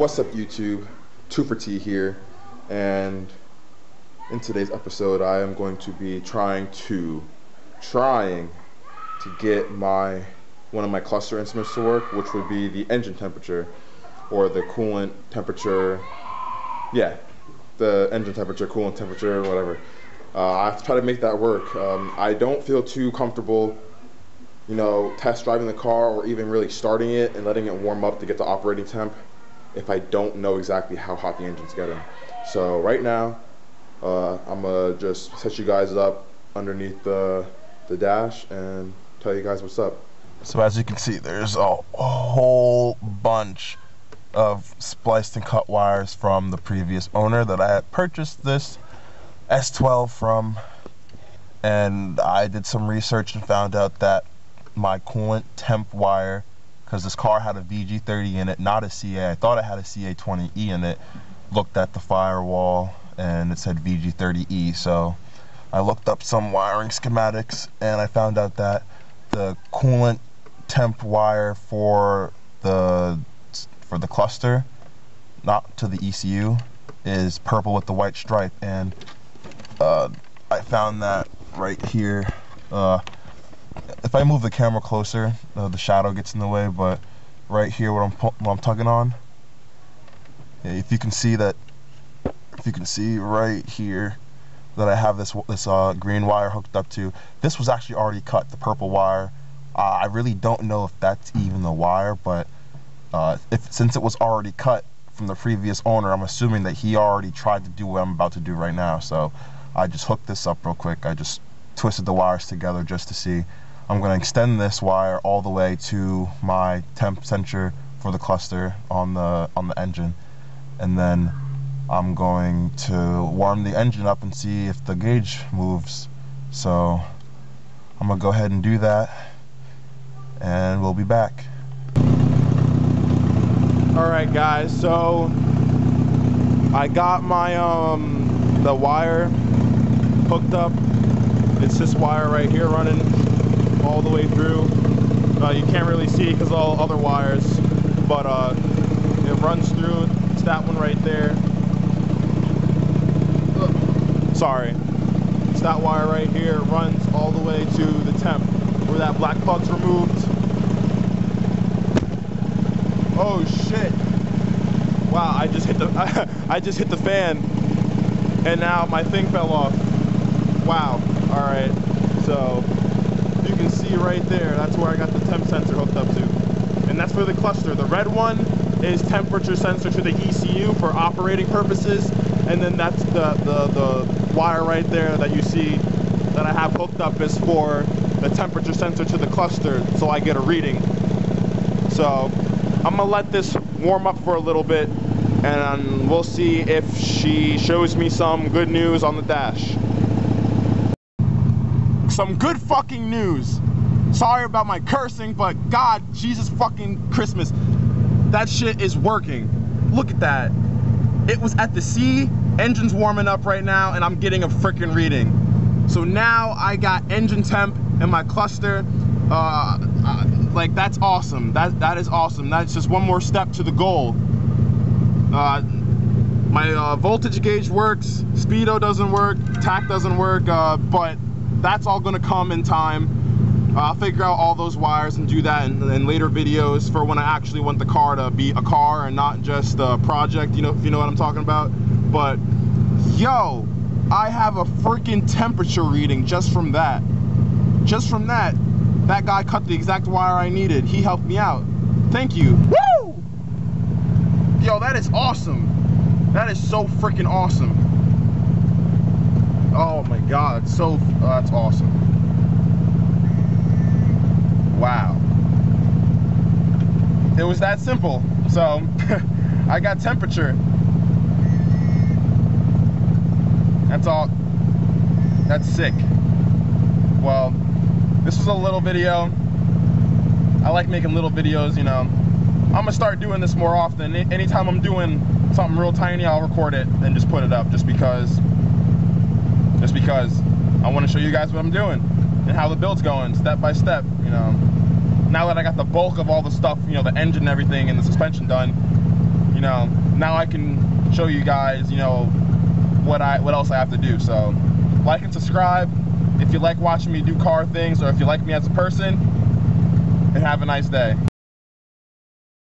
What's up YouTube? TooForTea here and in today's episode I am going to be trying to trying to get my one of my cluster instruments to work which would be the engine temperature or the coolant temperature yeah the engine temperature coolant temperature whatever. Uh, I have to try to make that work. Um, I don't feel too comfortable you know test driving the car or even really starting it and letting it warm up to get the operating temp if I don't know exactly how hot the engine's getting. So right now, uh, I'm gonna just set you guys up underneath the, the dash and tell you guys what's up. So as you can see, there's a whole bunch of spliced and cut wires from the previous owner that I had purchased this S12 from. And I did some research and found out that my coolant temp wire because this car had a VG30 in it, not a CA. I thought it had a CA20E in it. Looked at the firewall and it said VG30E. So I looked up some wiring schematics and I found out that the coolant temp wire for the for the cluster, not to the ECU, is purple with the white stripe. And uh, I found that right here. Uh, if I move the camera closer, uh, the shadow gets in the way, but right here what I'm, I'm tugging on, if you can see that, if you can see right here that I have this this uh, green wire hooked up to, this was actually already cut, the purple wire. Uh, I really don't know if that's even the wire, but uh, if since it was already cut from the previous owner, I'm assuming that he already tried to do what I'm about to do right now. So I just hooked this up real quick. I just twisted the wires together just to see. I'm going to extend this wire all the way to my temp sensor for the cluster on the on the engine. And then I'm going to warm the engine up and see if the gauge moves. So I'm gonna go ahead and do that and we'll be back. Alright guys so I got my um the wire hooked up. It's this wire right here running all the way through. Uh, you can't really see because all other wires, but uh, it runs through. It's that one right there. Sorry. It's that wire right here. It runs all the way to the temp where that black plug's removed. Oh shit. Wow, I just hit the I just hit the fan and now my thing fell off. Wow. All right. So you can see right there, that's where I got the temp sensor hooked up to. And that's for the cluster. The red one is temperature sensor to the ECU for operating purposes. And then that's the, the, the wire right there that you see that I have hooked up is for the temperature sensor to the cluster so I get a reading. So I'm gonna let this warm up for a little bit and we'll see if she shows me some good news on the dash some good fucking news. Sorry about my cursing, but God, Jesus fucking Christmas. That shit is working. Look at that. It was at the sea, engine's warming up right now, and I'm getting a freaking reading. So now I got engine temp in my cluster. Uh, uh, like that's awesome. That that is awesome. That's just one more step to the goal. Uh, my uh, voltage gauge works, speedo doesn't work, tach doesn't work, uh, but that's all gonna come in time. Uh, I'll figure out all those wires and do that in, in, later videos for when I actually want the car to be a car and not just a project, you know, if you know what I'm talking about. But yo, I have a freaking temperature reading just from that. Just from that, that guy cut the exact wire I needed. He helped me out. Thank you. Woo! Yo, that is awesome. That is so freaking awesome. Oh my god, it's so, oh, that's awesome. Wow. It was that simple. So, I got temperature. That's all, that's sick. Well, this was a little video. I like making little videos, you know. I'm gonna start doing this more often. Anytime I'm doing something real tiny, I'll record it and just put it up just because just because I want to show you guys what I'm doing and how the build's going step by step, you know. Now that I got the bulk of all the stuff, you know, the engine and everything and the suspension done, you know, now I can show you guys, you know, what I what else I have to do. So like and subscribe if you like watching me do car things or if you like me as a person and have a nice day.